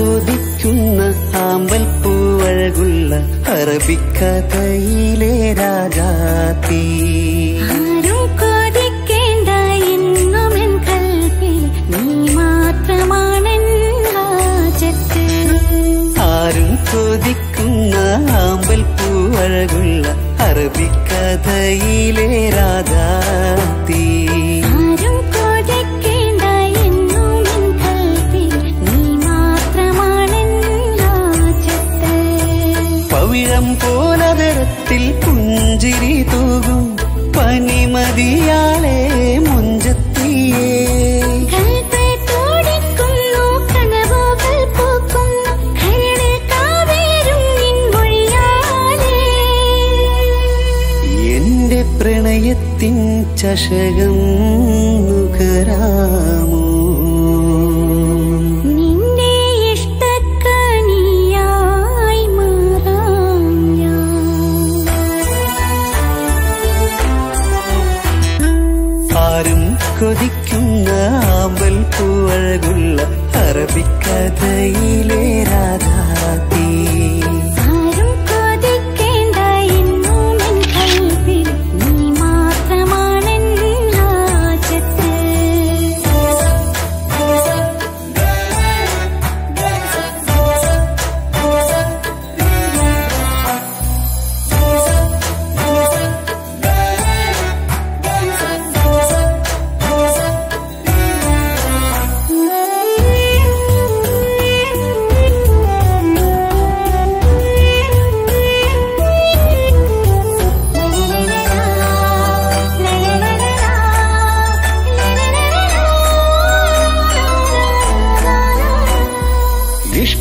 കൊതിക്കുന്ന ആമ്പൽ പൂവഴകുള്ള അറബിക്കഥയിലെ രാജാത്തി ആരും ആമ്പൽ പൂവഴകുള്ള അറബിക്കഥയിലെ രാജാ പുഞ്ചിരി തൂകും പനിമതിയാളെ മുഞ്ചത്തിയേ. പ്രണയത്തിൻ ചഷകം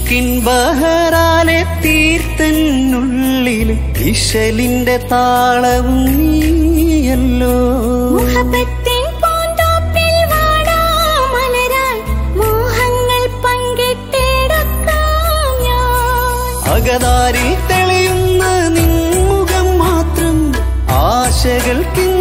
കിൻബഹറാലെ തീർത്തന്നുള്ളിൽ ഇശലിന്റെ താളവും നീയല്ലോ. അകതാരിൽ തെളിയുന്ന നിൻമുഖം മാത്രം ആശകൾക്കിൻ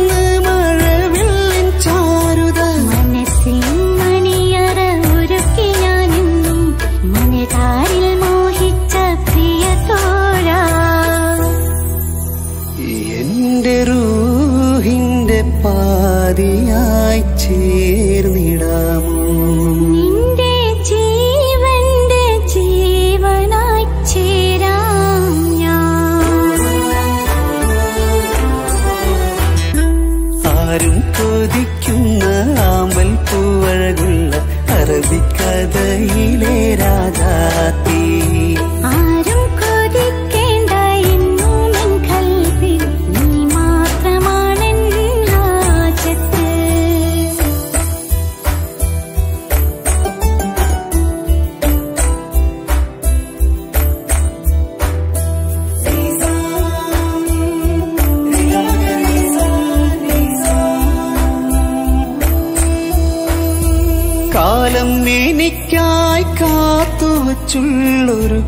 കാലം എനിക്കായി കാത്തുവച്ചുള്ളൊരു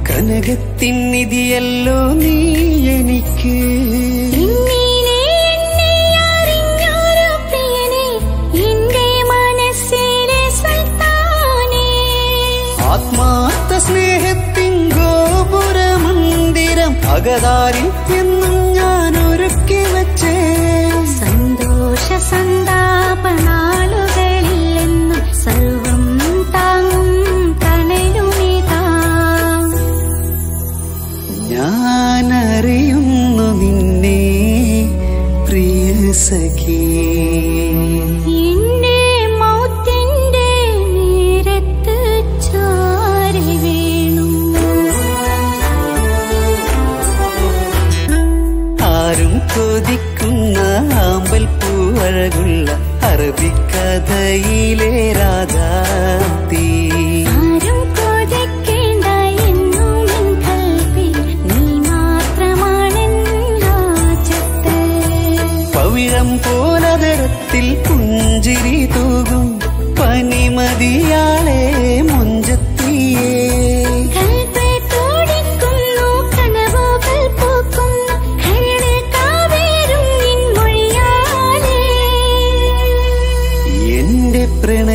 കനകത്തിൻ നിധിയല്ലോ നീ എനിക്ക്. ആത്മാർത്ഥ സ്നേഹത്തിൻ ഗോപുരമന്ദിരം അകതാരിൽ എന്നും ഞാനൊരുക്കി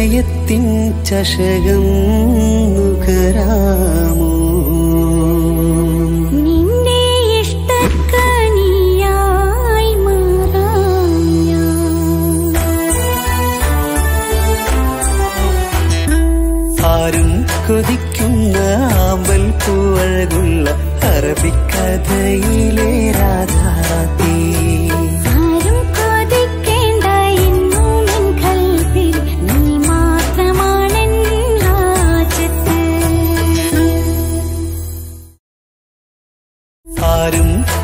ഹൃദയത്തിൻ ചഷകം നുകരാമോ ആരും കൊതിക്കുന്ന ആമ്പൽ പൂവഴകുള്ള അറബിക്കഥയിലെ രാധാതീ.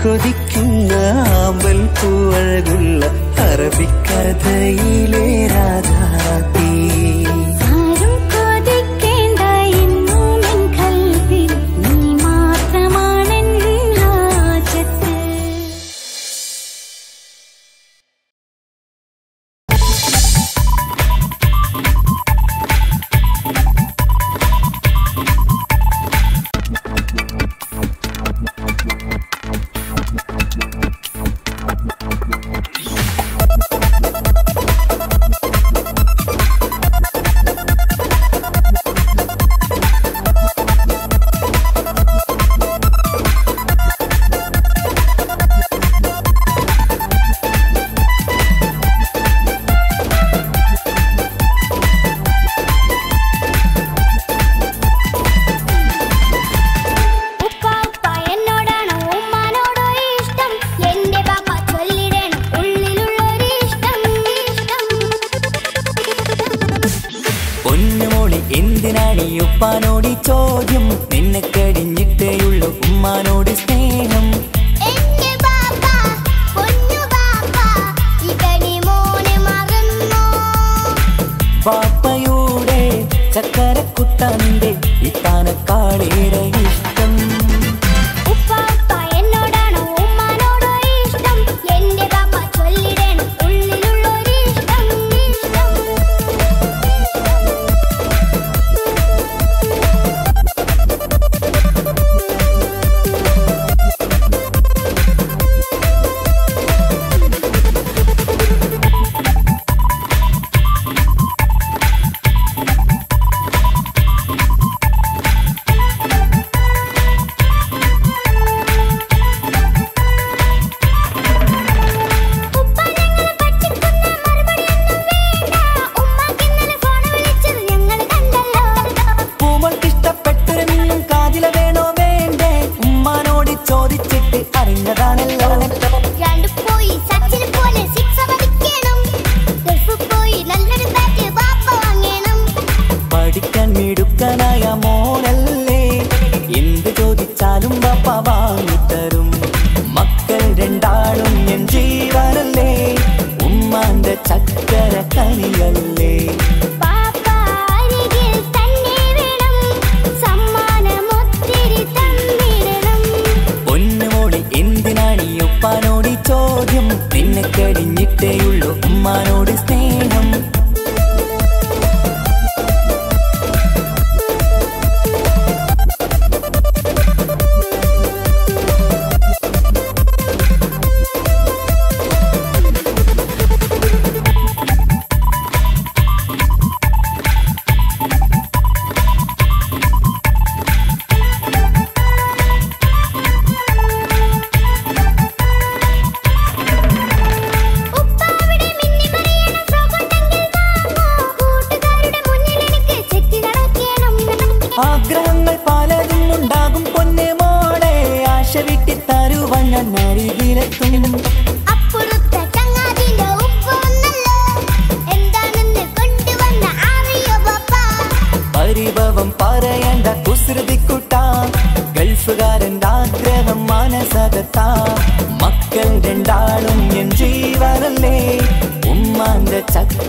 കൊതിക്കുന്ന ആമ്പൽ പൂവഴകുള്ള അറബിക്കഥയിലേ രാധാ ഇനിയുപ്പാനോട് ചോദ്യം. നിന്നെ കഴിഞ്ഞിട്ടേയുള്ള ഉമ്മാനോട് സ്നേഹം.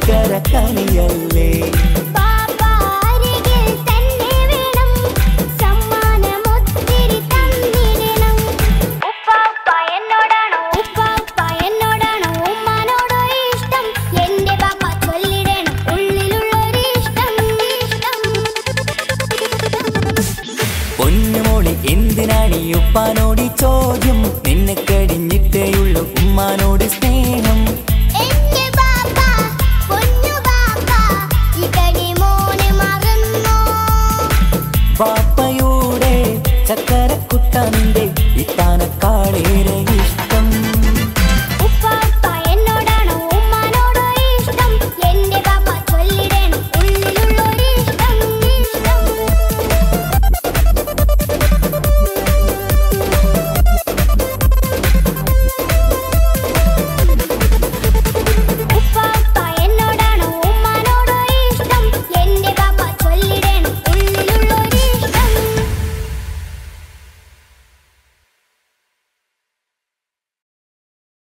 ಕರ ಕಣಿಯಲ್ಲೇ